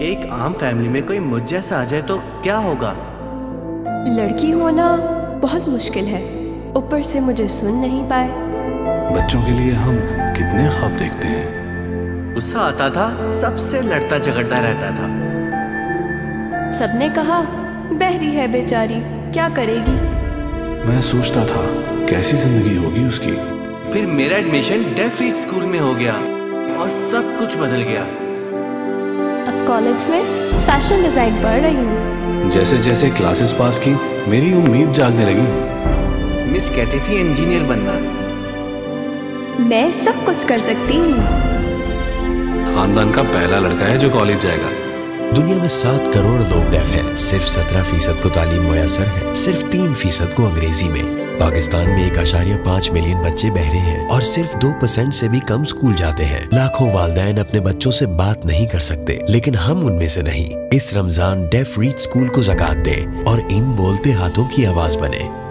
एक आम फैमिली में कोई मुझ जैसा आ जाए तो क्या होगा? लड़की होना बहुत मुश्किल है। ऊपर से मुझे सुन नहीं पाए। बच्चों के लिए हम कितने ख्वाब देखते हैं। गुस्सा आता था सबसे लड़ता झगड़ता रहता था। सबने कहा बहरी है बेचारी क्या करेगी? मैं सोचता था कैसी ज़िंदगी होगी उसकी। फिर मेरा एडमिशन डेफ स्कूल में हो गया और सब कुछ बदल गया। कॉलेज में फ़ैशन डिज़ाइन पढ़ रही हूँ। जैसे जैसे क्लासेस पास की मेरी उम्मीद जागने लगी। मिस कहती थी इंजीनियर बनना। मैं सब कुछ कर सकती हूँ। खानदान का पहला लड़का है जो कॉलेज जाएगा। दुनिया में सात करोड़ लोग डेफ हैं। सिर्फ़ सत्रह फ़ीसद को तालीम मुयसर है। सिर्फ़ तीन फ़ीसद को अंग्रेज़ी में। पाकिस्तान में एक आशार्य पाँच मिलियन बच्चे बहरे हैं। और सिर्फ़ दो परसेंट से भी कम स्कूल जाते हैं। लाखों वालदेन अपने बच्चों से बात नहीं कर सकते, लेकिन हम उनमें से नहीं। इस रमज़ान डेफ रीड स्कूल को जक़ात दे और इन बोलते हाथों की आवाज़ बने।